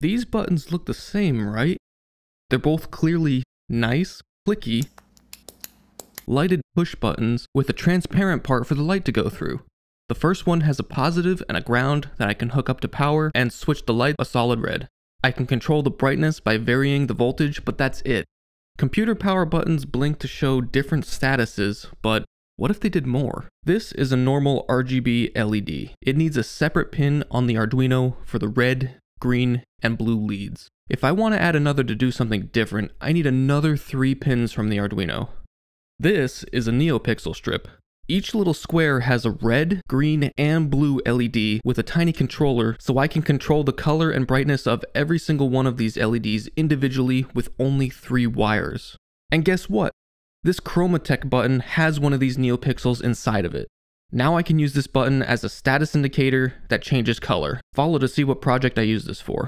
These buttons look the same, right? They're both clearly nice, clicky, lighted push buttons with a transparent part for the light to go through. The first one has a positive and a ground that I can hook up to power and switch the light a solid red. I can control the brightness by varying the voltage, but that's it. Computer power buttons blink to show different statuses, but what if they did more? This is a normal RGB LED. It needs a separate pin on the Arduino for the red, green, and blue leads. If I want to add another to do something different, I need another three pins from the Arduino. This is a NeoPixel strip. Each little square has a red, green, and blue LED with a tiny controller so I can control the color and brightness of every single one of these LEDs individually with only three wires. And guess what? This ChromaTek button has one of these NeoPixels inside of it. Now I can use this button as a status indicator that changes color. Follow to see what project I use this for.